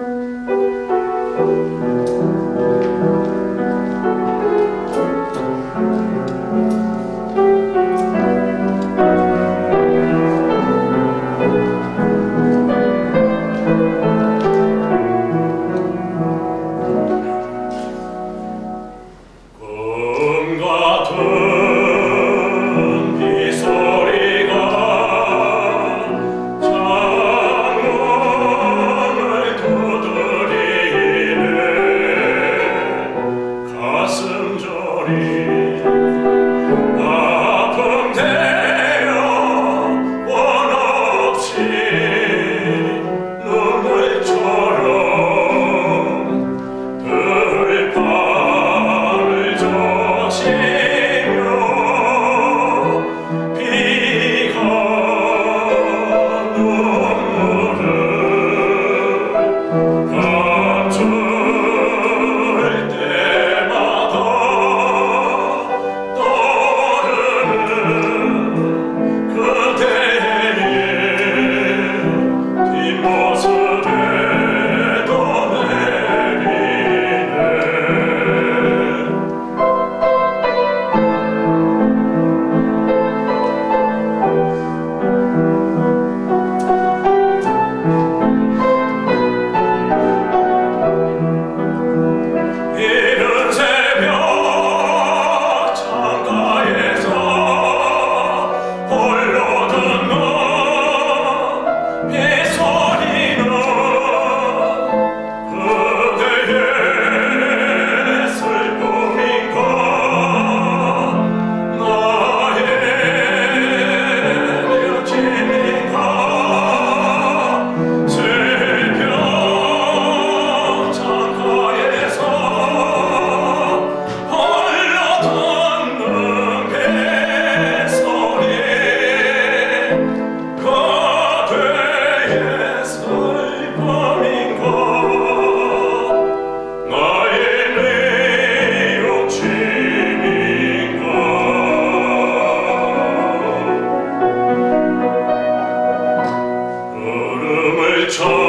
Música church.